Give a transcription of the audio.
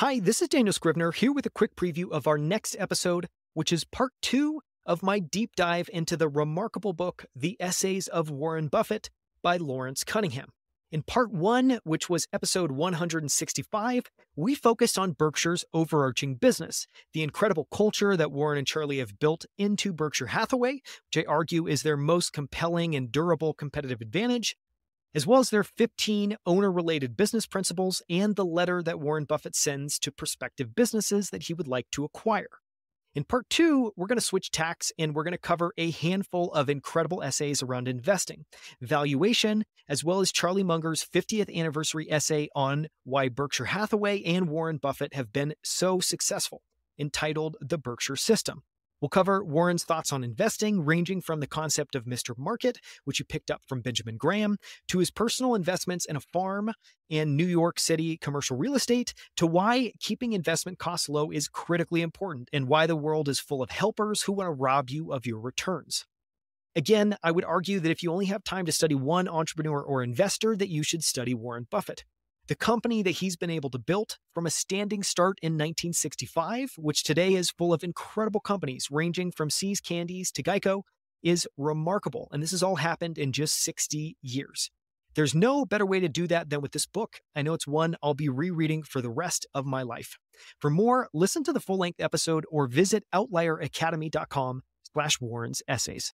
Hi, this is Daniel Scrivner here with a quick preview of our next episode, which is part two of my deep dive into the remarkable book, The Essays of Warren Buffett by Lawrence Cunningham. In part one, which was episode 165, we focused on Berkshire's overarching business, the incredible culture that Warren and Charlie have built into Berkshire Hathaway, which I argue is their most compelling and durable competitive advantage, as well as their 15 owner related business principles and the letter that Warren Buffett sends to prospective businesses that he would like to acquire. In part two, we're going to switch tacks and we're going to cover a handful of incredible essays around investing, valuation, as well as Charlie Munger's 50th anniversary essay on why Berkshire Hathaway and Warren Buffett have been so successful, entitled The Berkshire System. We'll cover Warren's thoughts on investing, ranging from the concept of Mr. Market, which he picked up from Benjamin Graham, to his personal investments in a farm and New York City commercial real estate, to why keeping investment costs low is critically important and why the world is full of helpers who want to rob you of your returns. Again, I would argue that if you only have time to study one entrepreneur or investor, that you should study Warren Buffett the company that he's been able to build from a standing start in 1965, which today is full of incredible companies ranging from See's Candies to Geico, is remarkable. And this has all happened in just 60 years. There's no better way to do that than with this book. I know it's one I'll be rereading for the rest of my life. For more, listen to the full-length episode or visit outlieracademy.com slash Warren's essays.